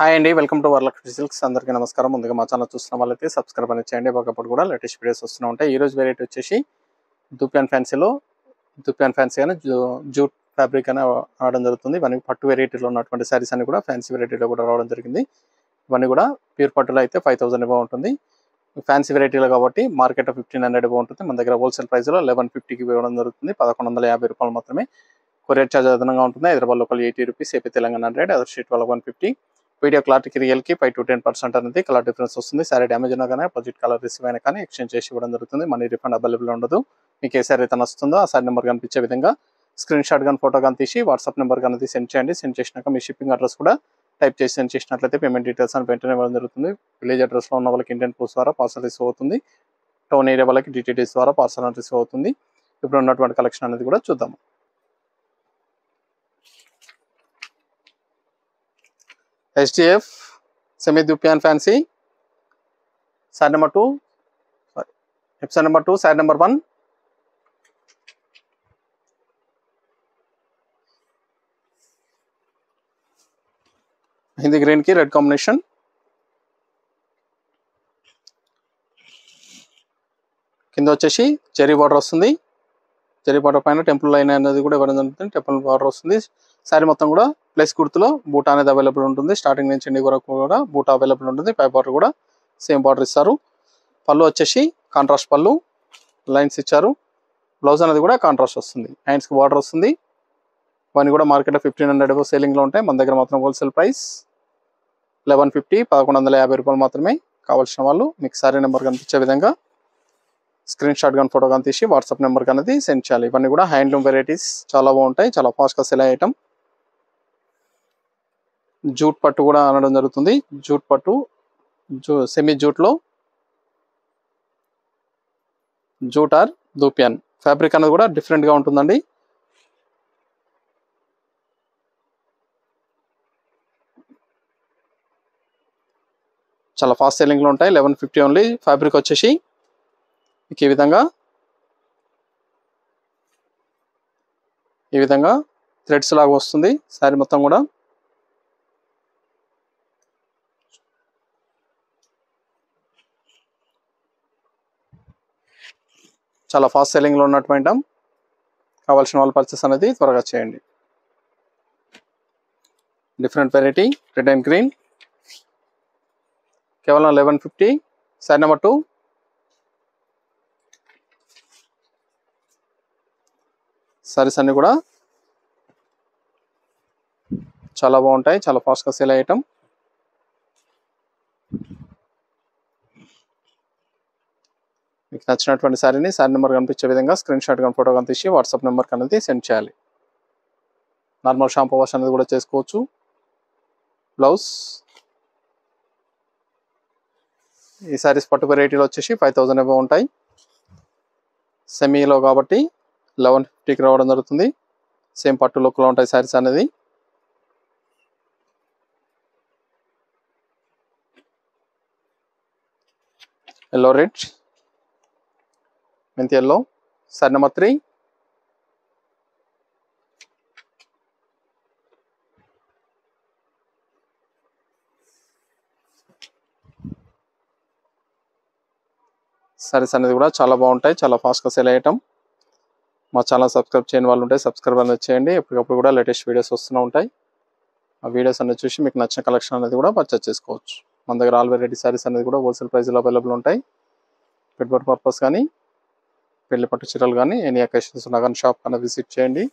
Hi అండి welcome to Varalakshmi silks. అందరికీ నమస్కారం. ముందుగా మా ఛానల్ చూస్తున్న వాళ్ళైతే సబ్స్క్రైబ్ అనేది చేయండి. ఒకప్పుడు కూడా లేటెస్ట్ వీడియోస్ వస్తూ ఉంటాయి. ఈ రోజు వెరైటీ వచ్చేసి దుప్యాన్ ఫ్యాన్సీలో దుప్యాన్ ఫ్యాన్సీ అని జూట్ ఫ్యాబ్రిక్ అని రావడం జరుగుతుంది. ఇవన్నీ పట్టు వెరైటీలో ఉన్నటువంటి శారీస్ అన్ని కూడా ఫ్యాన్సీ వెరైటీలో కూడా రావడం జరిగింది. ఇవన్నీ కూడా ప్యూర్ పట్టులో అయితే ఫైవ్ థౌసండ్ ఇవ్వ ఉంటుంది. ఫ్యాన్సీ వెరైటీలు కాబట్టి మార్కెట్ ఫిఫ్టీన్ హండ్రెడ్ బాగుంటుంది ఉంటుంది. మన దగ్గర హోల్సేల్ ప్రైస్లో లెవెన్ ఫిఫ్టీకి ఇవ్వడం జరుగుతుంది. పదకొండు వందల యాభై రూపాయలు మాత్రమే. కొరియర్ ఛార్జ్ అదనంగా ఉంటుంది. Hyderabad local eighty rupees AP Telangana hundred other street వాళ్ళకి వన్ ఫిఫ్టీ వీడియో క్లారిటీకి రియల్కి ఫైవ్ టు టెన్ పర్సెంట్ అనేది కలర్ డిఫరెన్స్ వస్తుంది. సారీ డ్యామేజ్ అయినా కానీ అపోజిట్ కలర్ రిసీవ్ అయినా కానీ ఎక్స్చేంజ్ చేసి ఇవ్వడం జరుగుతుంది. మనీ రిఫండ్ అవైలబుల్ ఉండదు. మీకు ఏ సారీ అయితే నచ్చుతుందో ఆ సారీ నెంబర్ కనిపించే విధంగా స్క్రీన్ షాట్ కానీ ఫోటో కానీ తీసి వాట్సాప్ నెంబర్ కానీ సెండ్ చేయండి. సెండ్ చేసినాక మీ షిప్పింగ్ అడ్రస్ కూడా టైప్ చేసి సెండ్ చేసినట్లయితే పేమెంట్ డీటెయిల్స్ అని వెంటనే ఇవ్వడం జరుగుతుంది. విలేజ్ అడ్రస్లో ఉన్న వాళ్ళకి ఇండియన్ పోస్ట్ ద్వారా పార్సల్ రిసీవ్ అవుతుంది. టౌన్ ఏరియా వాళ్ళకి డిటిడిఎస్ ద్వారా పార్సల్ రిసీవ్ అవుతుంది. ఇప్పుడు ఉన్నటువంటి కలెక్షన్ అనేది కూడా చూద్దాం SDF semi dupion fancy sari number two sorry episode number two sari number one Hindi గ్రీన్కి రెడ్ కాంబినేషన్ కింద వచ్చేసి చెరీ బార్డర్ వస్తుంది. చెరీ బార్డర్ పైన టెంపుల్ లైన్ అనేది కూడా ఇవ్వడం జరుగుతుంది. టెంపుల్ బార్డర్ వస్తుంది. శారీ మొత్తం కూడా ప్లస్ కుర్తులో బూటా అనేది అవైలబుల్ ఉంటుంది. స్టార్టింగ్ నుంచి ఎండి వరకు కూడా బూటా అవైలబుల్ ఉంటుంది. పై బార్డర్ కూడా సేమ్ బార్డర్ ఇస్తారు. పళ్ళు వచ్చేసి కాంట్రాస్ట్ పళ్ళు లైన్స్ ఇచ్చారు. బ్లౌజ్ అనేది కూడా కాంట్రాస్ట్ వస్తుంది. హ్యాండ్స్కి బార్డర్ వస్తుంది. ఇవన్నీ కూడా మార్కెట్లో ఫిఫ్టీన్ హండ్రెడ్ సేలింగ్లో ఉంటాయి. మన దగ్గర మాత్రం హోల్సేల్ ప్రైస్ లెవెన్ ఫిఫ్టీ పదకొండు వందల యాభై రూపాయలు మాత్రమే కావాల్సిన వాళ్ళు మీకు సారీ నెంబర్ కనిపించే విధంగా స్క్రీన్ షాట్ కానీ ఫోటో కానీ తీసి వాట్సాప్ నెంబర్ అనేది సెండ్ చేయాలి. ఇవన్నీ కూడా హ్యాండ్లూమ్ వెరైటీస్ చాలా బాగుంటాయి. చాలా ఫాస్ట్గా సెల్ ఐటమ్ జూట్ పట్టు కూడా అనడం జరుగుతుంది. జూట్ పట్టు జూ సెమీ జూట్లో జూట్ ఆర్ దూపియాన్. ఫ్యాబ్రిక్ అనేది కూడా డిఫరెంట్గా ఉంటుందండి. చాలా ఫాస్ట్ సెల్లింగ్లో ఉంటాయి. లెవెన్ ఫిఫ్టీ ఓన్లీ ఫ్యాబ్రిక్ వచ్చేసి మీకు ఈ విధంగా? ఈ విధంగా? థ్రెడ్స్ లాగా వస్తుంది. శారీ మొత్తం కూడా. చాలా ఫాస్ట్ సెల్లింగ్లో ఉన్నటువంటి కావాల్సిన వాళ్ళ పర్చేస్ అనేది త్వరగా చేయండి. Different variety red and green కేవలం eleven fifty sari number two saris అన్నీ కూడా చాలా బాగుంటాయి. చాలా ఫాస్ట్గా సేల్ అయ్యటం. మీకు నచ్చినటువంటి శారీని శారీ నెంబర్ కనిపించే విధంగా స్క్రీన్ షాట్ కానీ ఫోటో కానీ తీసి వాట్సాప్ నెంబర్కి అనేది సెండ్ చేయాలి. నార్మల్ షాంపూ వాష్ అనేది కూడా చేసుకోవచ్చు. బ్లౌజ్ ఈ శారీస్ పట్టు వెరైటీలో వచ్చేసి ఫైవ్ థౌజండ్ ఉంటాయి. సెమీలో కాబట్టి లెవెన్ ఫిఫ్టీకి రావడం జరుగుతుంది. సేమ్ పట్టు లుక్లో ఉంటాయి శారీస్ అనేది. ఎల్లో రెడ్ మెంతి yellow sari number three saris అనేది కూడా చాలా బాగుంటాయి. చాలా ఫాస్ట్గా సెల్ అయ్యటం. మా ఛానల్ సబ్స్క్రైబ్ చేయని వాళ్ళు ఉంటే సబ్స్క్రైబ్ అనేది చేయండి. ఎప్పటికప్పుడు కూడా లేటెస్ట్ వీడియోస్ వస్తూనే ఉంటాయి. ఆ వీడియోస్ అనేది చూసి మీకు నచ్చిన కలెక్షన్ అనేది కూడా పర్చేస్ చేసుకోవచ్చు. మన దగ్గర ఆల్ వెరైటీ సారీస్ అనేది కూడా హోల్సేల్ ప్రైస్లో అవైలబుల్ ఉంటాయి. పెట్టుబడి పర్పస్ కానీ పెళ్ళి పట్టు చీరలు కానీ ఎనీ అకేషన్స్ ఉన్నా కానీ షాప్ కన్నా విజిట్ చేయండి.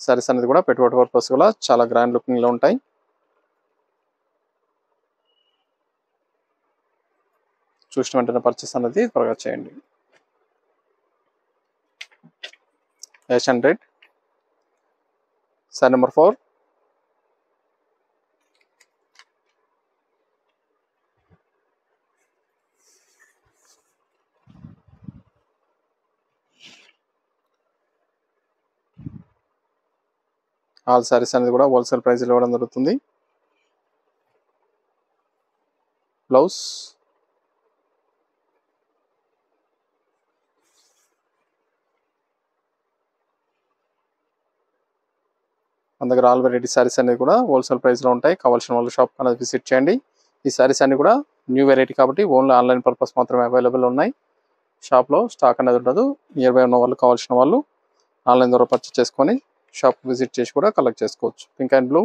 సారీస్ అనేది కూడా పెట్టుబడి పర్పస్ కూడా చాలా గ్రాండ్ లుకింగ్లో ఉంటాయి. చూసిన వెంటనే పర్చేస్ అనేది త్వరగా చేయండి. Yes hundred sari number four all saris అనేది కూడా హోల్సేల్ ప్రైస్లో ఇవ్వడం జరుగుతుంది. బ్లౌజ్ మన దగ్గర ఆల్ వెరైటీ శారీస్ అనేది కూడా హోల్సేల్ ప్రైస్లో ఉంటాయి. కావాల్సిన వాళ్ళు షాప్ అనేది విజిట్ చేయండి. ఈ శారీస్ అన్ని కూడా న్యూ వెరైటీ కాబట్టి ఓన్లీ ఆన్లైన్ పర్పస్ మాత్రమే అవైలబుల్ ఉన్నాయి. షాప్లో స్టాక్ అనేది ఉండదు. నియర్ బై ఉన్న వాళ్ళు కావాల్సిన వాళ్ళు ఆన్లైన్ ద్వారా పర్చేస్ చేసుకొని షాప్ విజిట్ చేసి కూడా కలెక్ట్ చేసుకోవచ్చు. పింక్ అండ్ బ్లూ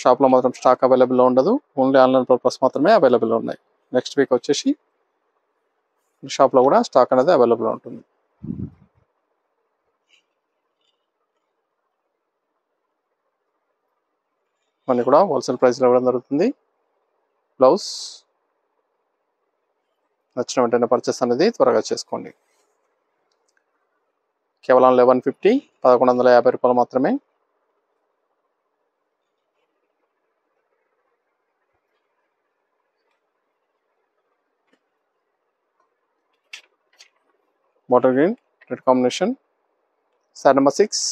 షాప్లో మాత్రం స్టాక్ అవైలబుల్లో ఉండదు. ఓన్లీ ఆన్లైన్ పర్పస్ మాత్రమే అవైలబుల్ ఉన్నాయి. నెక్స్ట్ వీక్ వచ్చేసి షాప్లో కూడా స్టాక్ అనేది అవైలబుల్ ఉంటుంది. మనకి కూడా హోల్సేల్ ప్రైస్లో ఇవ్వడం జరుగుతుంది. బ్లౌజ్ నచ్చిన వెంటనే పర్చేస్ అనేది త్వరగా చేసుకోండి. కేవలం లెవెన్ ఫిఫ్టీ పదకొండు వందల యాభై రూపాయలు మాత్రమే. Water green red combination sari number six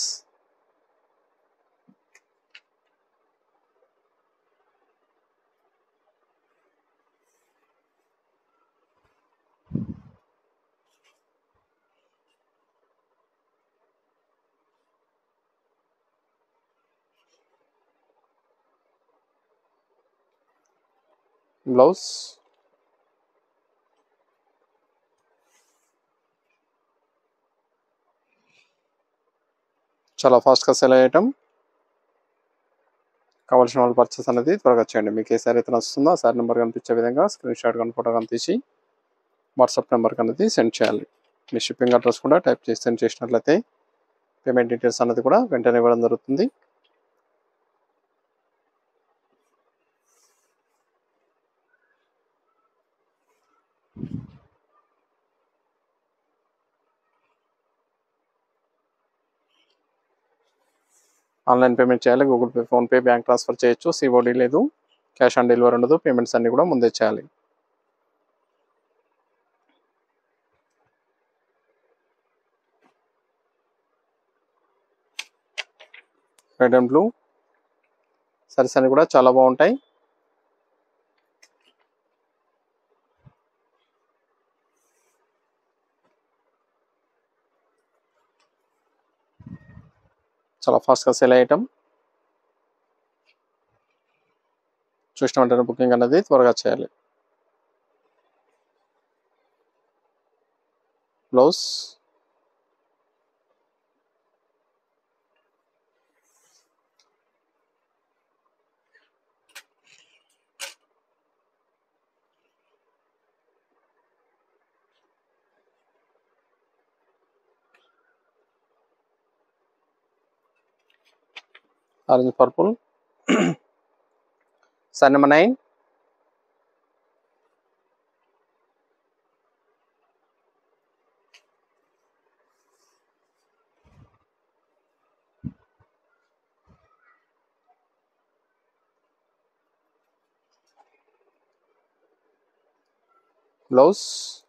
blouse? చాలా ఫాస్ట్గా సెల్ అయ్యటం. కావాల్సిన వాళ్ళు పర్చేస్ అనేది త్వరగా చేయండి. మీకు ఏ సారీ అయితే నచ్చుతుందో ఆ సారీ నెంబర్ కనిపించే విధంగా స్క్రీన్ షాట్ కానీ ఫోటో కానీ తీసి వాట్సాప్ నెంబర్కి అనేది సెండ్ చేయాలి. మీ షిప్పింగ్ అడ్రస్ కూడా టైప్ చేసి సెండ్ చేసినట్లయితే పేమెంట్ డీటెయిల్స్ అనేది కూడా వెంటనే ఇవ్వడం జరుగుతుంది. ఆన్లైన్ పేమెంట్ చేయాలి Google Pay PhonePe bank transfer చేయొచ్చు సిఓడి లేదు క్యాష్ ఆన్ డెలివరీ ఉండదు పేమెంట్స్ అన్నీ కూడా ముందే చేయాలి. Red and blue. సరీస్ అన్ని కూడా చాలా బాగుంటాయి. చాలా ఫాస్ట్గా సెల్ అయ్యటం. చూసిన వెంటనే బుకింగ్ అనేది త్వరగా చేయాలి. Blouse orange purple. Sign number 9 blouse.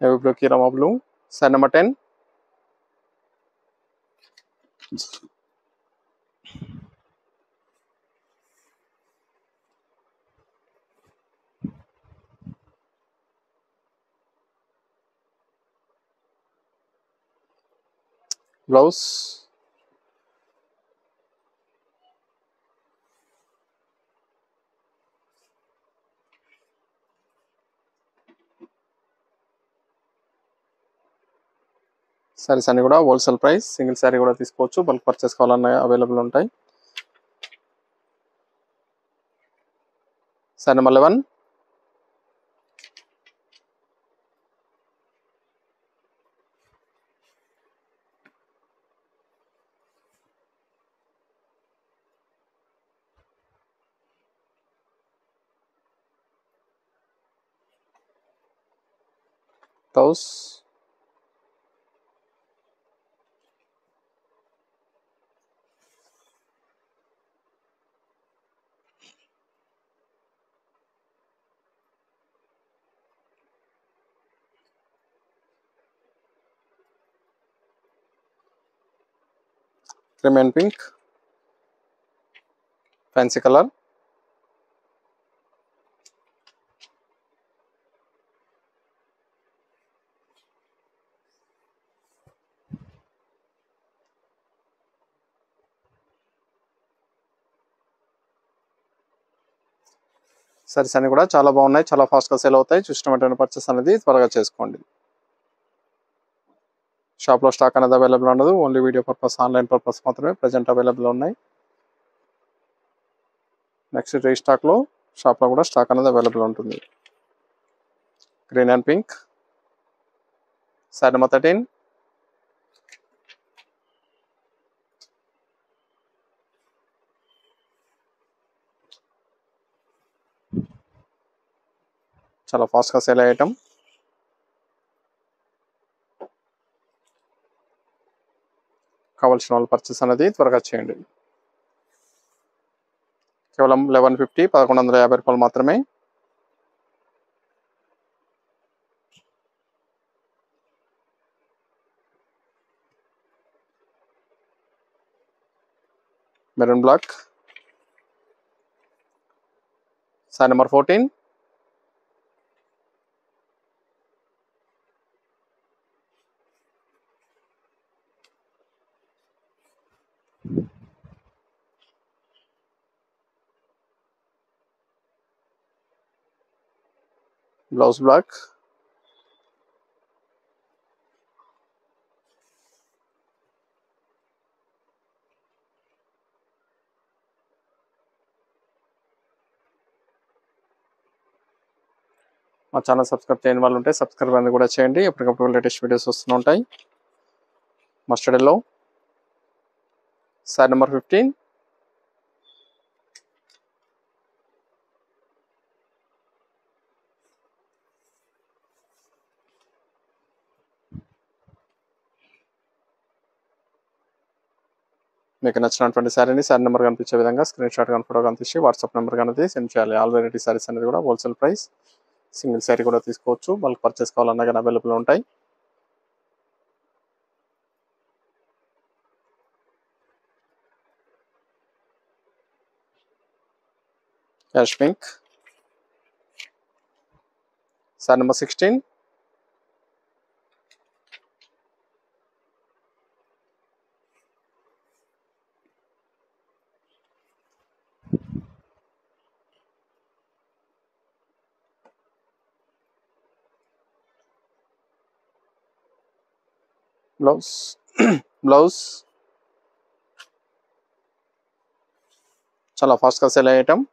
अभी ब्लॉक की रहा आप लोग नंबर टेन ब्लाउज సారీస్ అన్ని కూడా హోల్సేల్ ప్రైస్ సింగిల్ శారీ కూడా తీసుకోవచ్చు. బల్క్ పర్చేస్ కావాలన్నా అవైలబుల్ ఉంటాయి. Sari number eleven తౌస్ cream and pink. Fancy colour saris అన్ని కూడా చాలా బాగున్నాయి. చాలా ఫాస్ట్గా సేల్ అవుతాయి. చూసిన వెంటనే పర్చేస్ అనేది త్వరగా చేసుకోండి. షాప్లో స్టాక్ అనేది అవైలబుల్ ఉండదు. Only video purpose online purpose మాత్రమే ప్రజెంట్ అవైలబుల్ ఉన్నాయి. నెక్స్ట్ రీస్టాక్లో షాప్లో కూడా స్టాక్ అనేది అవైలబుల్ ఉంటుంది. Green and pink sari number thirteen చాలా ఫాస్ట్గా సేల్ అయ్యే కావాల్సిన వాళ్ళు పర్చేస్ అనేది త్వరగా చేయండి. కేవలం లెవెన్ ఫిఫ్టీ పదకొండు వందల యాభై రూపాయలు మాత్రమే. Maroon black. Sign number fourteen blouse black మా ఛానల్ సబ్స్క్రైబ్ చేయని వాళ్ళు ఉంటే సబ్స్క్రైబ్ అనేది కూడా చేయండి. ఎప్పటికప్పుడు లేటెస్ట్ వీడియోస్ వస్తూ ఉంటాయి. మస్టర్డెల్లో సార్ నెంబర్ ఫిఫ్టీన్. మీకు నచ్చినటువంటి శారీని శారీ నెంబర్ కనిపించే విధంగా స్క్రీన్ షాట్ కానీ ఫోటో కనిపించి వాట్సాప్ నెంబర్ అనేది సెండ్ చేయాలి. ఆల్ వెరైటీ శారీస్ అనేది కూడా హోల్సేల్ ప్రైస్ సింగిల్ శారీ కూడా తీసుకోవచ్చు. బల్క్ పర్చేస్ కావాలన్నా కానీ అవైలబుల్ ఉంటాయి. Ash pink sari number sixteen blouse blouse చాలా ఫాస్ట్గా సెల్ అయ్యే item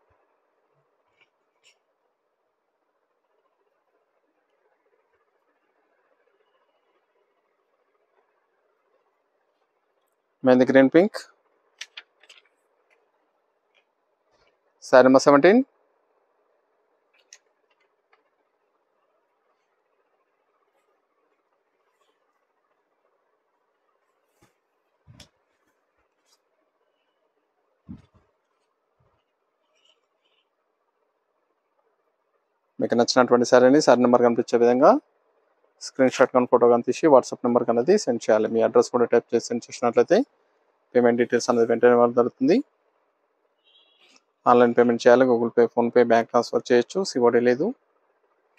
mehndi green pink sari number seventeen మీకు నచ్చినటువంటి శారీని శారీ నెంబర్ కనిపించే విధంగా స్క్రీన్ షాట్ కానీ ఫోటో కానీ తీసి వాట్సాప్ నెంబర్కి అనేది సెండ్ చేయాలి. మీ అడ్రస్ కూడా టైప్ చేసి సెండ్ చేసినట్లయితే పేమెంట్ డీటెయిల్స్ అనేది వెంటనే వాళ్ళు దొరుకుతుంది ఆన్లైన్ పేమెంట్ చేయాలి. Google Pay PhonePe bank transfer చేయొచ్చు. సివోడీ లేదు.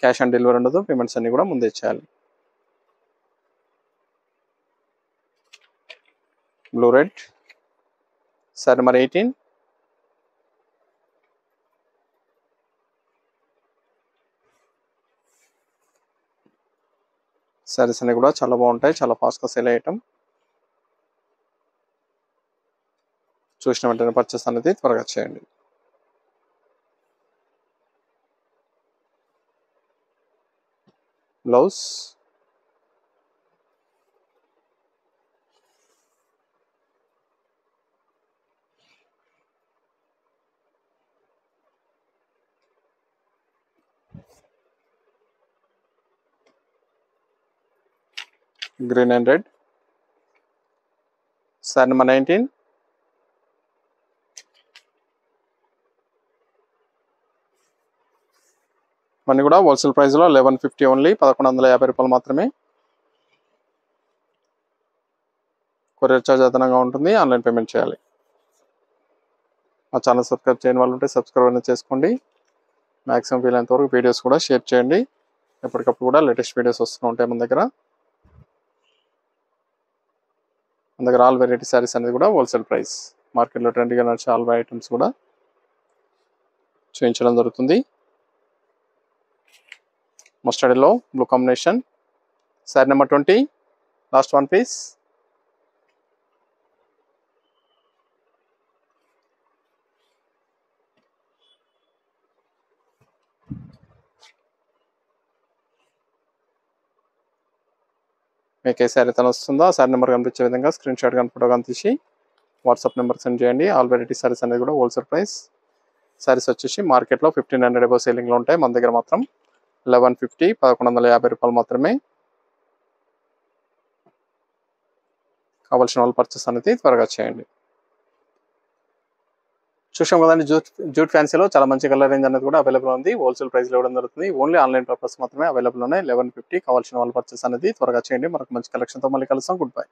క్యాష్ ఆన్ డెలివరీ ఉండదు. పేమెంట్స్ అన్నీ కూడా ముందే చేయాలి. Blue red. Sari number eighteen. Saris అన్ని కూడా చాలా బాగుంటాయి. చాలా ఫాస్ట్గా సేల్ అయ్యటం. చూసిన వెంటనే పర్చేస్ అనేది త్వరగా చేయండి. Blouse green and red sari number nineteen money కూడా హోల్సేల్ ప్రైస్లో లెవెన్ ఫిఫ్టీ ఓన్లీ పదకొండు వందల యాభై రూపాయలు మాత్రమే. కొరియర్ ఛార్జ్ అదనంగా ఉంటుంది ఆన్లైన్ పేమెంట్ చేయాలి. మా ఛానల్ సబ్స్క్రైబ్ చేయని వాళ్ళు ఉంటే సబ్స్క్రైబ్ అనేది చేసుకోండి. మ్యాక్సిమం వీలైనంత వరకు వీడియోస్ కూడా షేర్ చేయండి. ఎప్పటికప్పుడు కూడా లేటెస్ట్ వీడియోస్ వస్తూ ఉంటాయి మన దగ్గర. మన దగ్గర ఆల్ వెరైటీ శారీస్ అనేది కూడా హోల్సేల్ ప్రైస్ మార్కెట్లో ట్రెండ్గా నడిచే ఆల్ ఐటమ్స్ కూడా చూపించడం జరుగుతుంది. మస్టర్డ్లో blue combination sari number twenty last one piece మీకు ఏ శారీ తను వస్తుందో ఆ శారీ నెంబర్ కనిపించే విధంగా స్క్రీన్ షాట్ కానీ ఫోటో కానీ తీసి వాట్సాప్ నెంబర్ సెండ్ చేయండి. ఆల్ వెరైటీ సారీస్ అనేది కూడా హోల్సేల్ ప్రైస్ సారీస్ వచ్చేసి మార్కెట్లో ఫిఫ్టీన్ హండ్రెడ్ ఎబో సేలింగ్లో ఉంటాయి. మన దగ్గర మాత్రం లెవెన్ ఫిఫ్టీ పదకొండు వందల యాభై రూపాయలు మాత్రమే కావాల్సిన వాళ్ళు పర్చేస్ అనేది త్వరగా చేయండి. చూసాం కదండి జూట్ జూట్ ఫ్యాన్సీలో చాలా మంచి కలర్ రేంజ్ అనేది కూడా అవైలబుల్ ఉంది. హోల్సేల్ ప్రైస్లో ఇవ్వడం జరుగుతుంది. ఓన్లీ ఆన్లైన్ పర్పస్ మాత్రమే అవైలబుల్ ఉన్నాయి. లెవెన్ ఫిఫ్టీ కావాల్సిన వాళ్ళు పర్చేస్ అనేది త్వరగా చేయండి. మనకు మంచి కలెక్షన్తో మళ్ళీ కలుస్తాం. Good bye.